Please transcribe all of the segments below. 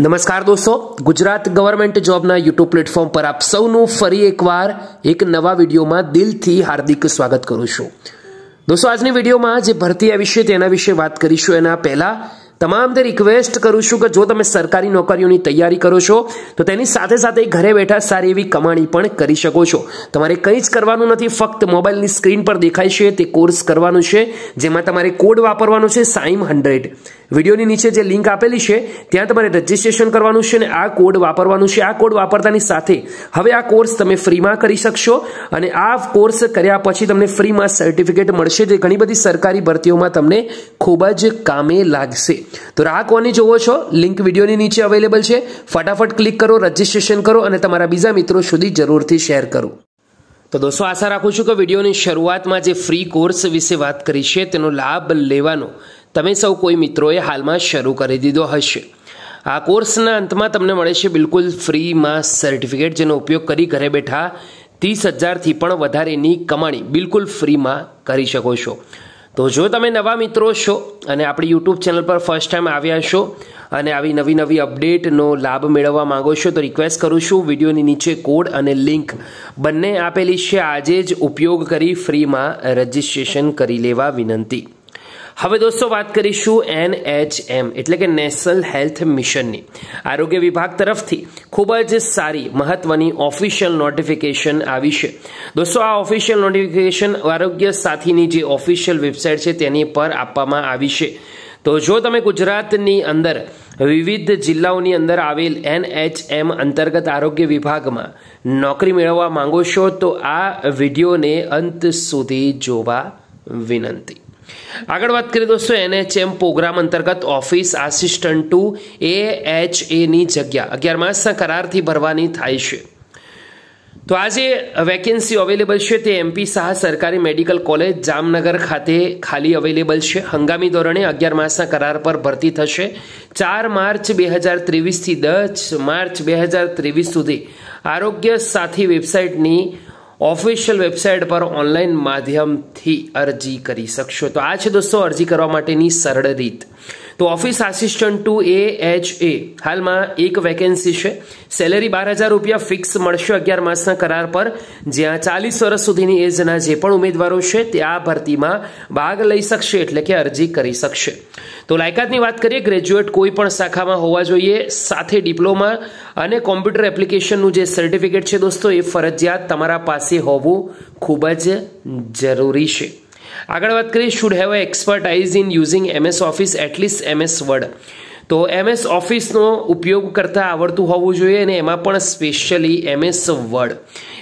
નમસ્કાર દોસ્તો, ગુજરાત ગવર્મેન્ટ જોબના યુટ્યુબ પ્લેટફોર્મ પર આપ સૌનું ફરી એકવાર એક નવા વિડીયોમાં દિલથી હાર્દિક સ્વાગત કરું છું. દોસ્તો, આજની વિડીયોમાં જે ભરતી આવી તેના વિશે વાત કરીશું. એના પહેલા તમામને રિક્વેસ્ટ કરું છું કે જો તમે સરકારી નોકરીઓની તૈયારી કરો છો, તો તેની સાથે સાથે ઘરે બેઠા સારી એવી કમાણી પણ કરી શકો છો. તમારે કંઈ જ કરવાનું નથી, ફક્ત મોબાઈલની સ્ક્રીન પર દેખાય છે, તે કોર્સ કરવાનું છે, જેમાં તમારે કોડ વાપરવાનો છે સાઈમ હંડ્રેડ. વિડીયોની નીચે જે લિંક આપેલી છે, ત્યાં તમારે રજીસ્ટ્રેશન કરવાનું છે અને આ કોડ વાપરવાનું છે. આ કોડ વાપરતાની સાથે હવે આ કોર્સ તમે ફ્રીમાં કરી શકશો અને આ કોર્સ કર્યા પછી તમને ફ્રીમાં સર્ટિફિકેટ મળશે જે ઘણી બધી સરકારી ભરતીઓમાં તમને ખૂબ જ કામે લાગશે. તો રાહ કોની જોવો છો. લિંક વિડીયોની નીચે અવેલેબલ છે. ફટાફટ ક્લિક કરો, રજીસ્ટ્રેશન કરો અને તમારા બીજા મિત્રો સુધી જરૂરથી શેર કરો. તો દોસ્તો, આશા રાખું છું કે વિડીયોની શરૂઆતમાં જે ફ્રી કોર્સ વિશે વાત કરી છે, તેનો લાભ લેવાનો તમે સૌ કોઈ મિત્રોએ હાલમાં શરૂ કરી દીધો હશે. આ કોર્સના અંતમાં તમને મળે છે બિલકુલ ફ્રીમાં સર્ટિફિકેટ જેનો ઉપયોગ કરી ઘરે બેઠા ત્રીસ હજારથી પણ વધારેની કમાણી બિલકુલ ફ્રીમાં કરી શકો છો. તો જો તમે નવા મિત્રો છો અને આપણી યુટ્યુબ ચેનલ પર ફર્સ્ટ ટાઈમ આવ્યા છો અને આવી નવી નવી અપડેટનો લાભ મેળવવા માંગો છો, તો રિક્વેસ્ટ કરું છું વિડીયોની નીચે કોડ અને લિંક બંને આપેલી છે. આજે જ ઉપયોગ કરી ફ્રીમાં રજિસ્ટ્રેશન કરી લેવા વિનંતી. હવે દોસ્તો વાત કરીશું એન એચ એમ એટલે કે નેશનલ હેલ્થ મિશનની. આરોગ્ય વિભાગ તરફથી ખૂબ જ સારી, મહત્વની ઓફિશિયલ નોટિફિકેશન આવી છે. દોસ્તો, આ ઓફિશિયલ નોટિફિકેશન આરોગ્ય સાથીની જે ઓફિશિયલ વેબસાઇટ છે તેની પર આપવામાં આવી છે. તો જો તમે ગુજરાતની અંદર, વિવિધ જિલ્લાઓની અંદર આવેલ એન એચ એમ અંતર્ગત આરોગ્ય વિભાગમાં નોકરી મેળવવા માંગો છો, તો આ વિડીયોને અંત સુધી જોવા વિનંતી. આગળ વાત કરીએ દોસ્તો એનએચએમ પ્રોગ્રામ અંતર્ગત office assistant to A H એની જગ્યા અગિયાર માસના કરારથી ભરવાની થાય છે. તો આ જે વેકેન્સી અવેલેબલ છે, તે એમપી શાહ સરકારી મેડિકલ કોલેજ જામનગર ખાતે ખાલી અવેલેબલ છે. હંગામી ધોરણે અગિયાર માસના કરાર પર ભરતી થશે. ચાર માર્ચ બે હજાર ત્રેવીસથી દસ માર્ચ બે હજાર ત્રેવીસ સુધી આરોગ્ય સાથી વેબસાઇટની ઓફિશિયલ વેબસાઇટ પર ઓનલાઈન માધ્યમથી અરજી કરી શકશો. તો આ છે દોસ્તો અરજી કરવા માટેની સરળ રીત. તો office assistant to A H એ હાલમાં એક વેકેન્સી છે. સેલેરી બાર હજાર રૂપિયા ફિક્સ મળશે અગિયાર માસના કરાર પર, જ્યાં ચાલીસ વર્ષ સુધીની એજના જે પણ ઉમેદવારો છે, તે આ ભરતીમાં ભાગ લઈ શકશે એટલે કે અરજી કરી શકશે. તો લાયકાતની વાત કરીએ ગ્રેજ્યુએટ કોઈ પણ શાખામાં હોવા જોઈએ, સાથે ડિપ્લોમા અને કોમ્પ્યુટર એપ્લિકેશનનું જે સર્ટિફિકેટ છે દોસ્તો, એ ફરજિયાત તમારા પાસે હોવું ખૂબ જ જરૂરી છે. આગળ વાત કરીએ should have expertise in using MS office at least MS word તો એમએસ ઓફિસનો ઉપયોગ કરતાં આવડતું હોવું જોઈએ અને એમાં પણ સ્પેશિયલી એમએસ વર્ડ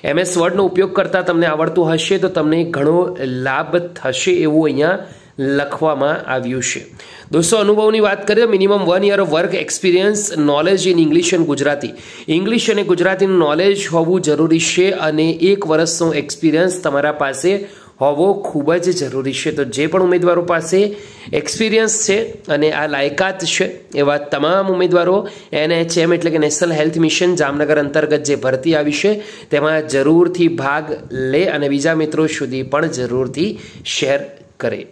એમએસ વર્ડનો ઉપયોગ કરતાં તમને આવડતું હશે તો તમને ઘણો લાભ થશે એવું અહીંયા લખવામાં આવ્યું છે. દોસ્તો, અનુભવની વાત કરીએ તો minimum one year work experience knowledge in English અને ગુજરાતી ઇંગ્લિશ અને ગુજરાતીનું નોલેજ હોવું જરૂરી છે અને એક વર્ષનો એક્સપિરિયન્સ તમારા પાસે હોવો ખૂબ જ જરૂરી છે. તો જે પણ ઉમેદવારો પાસે એક્સપિરિયન્સ છે અને આ લાયકાત છે, એવા તમામ ઉમેદવારો એનએચએમ એટલે કે નેશનલ હેલ્થ મિશન જામનગર અંતર્ગત જે ભરતી આવી છે, તેમાં જરૂરથી ભાગ લે અને બીજા મિત્રો સુધી પણ જરૂરથી શેર કરે.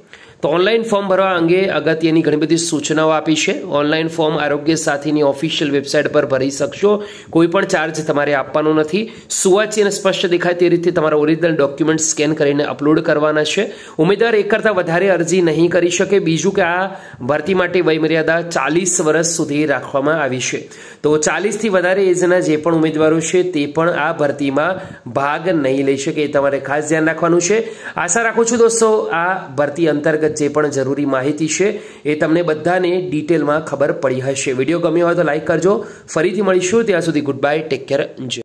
તો ઓનલાઈન ફોર્મ ભરવા અંગે અગત્યની ઘણી બધી સૂચનાઓ આપી છે. ઓનલાઈન ફોર્મ આરોગ્ય સાથીની ઓફિશિયલ વેબસાઇટ પર ભરી શકશો. કોઈ પણ ચાર્જ તમારે આપવાનો નથી. સુવાચી અને સ્પષ્ટ દેખાય તે રીતે તમારા ઓરિજિનલ ડોક્યુમેન્ટ સ્કેન કરીને અપલોડ કરવાના છે. ઉમેદવાર એક કરતાં વધારે અરજી નહીં કરી શકે. બીજું કે આ ભરતી માટે વયમર્યાદા ચાલીસ વર્ષ સુધી રાખવામાં આવી છે. તો ચાલીસથી વધારે એજના જે પણ ઉમેદવારો છે તે પણ આ ભરતીમાં ભાગ નહીં લઈ શકે એ તમારે ખાસ ધ્યાન રાખવાનું છે. આશા રાખું છું દોસ્તો, આ ભરતી અંતર્ગત જે પણ જરૂરી માહિતી છે એ તમને બધાને ડિટેલમાં ખબર પડી હશે. વીડિયો ગમ્યો હોય તો લાઈક કરજો. ફરીથી મળીશું. ત્યાં સુધી ગુડ બાય ટેક કેર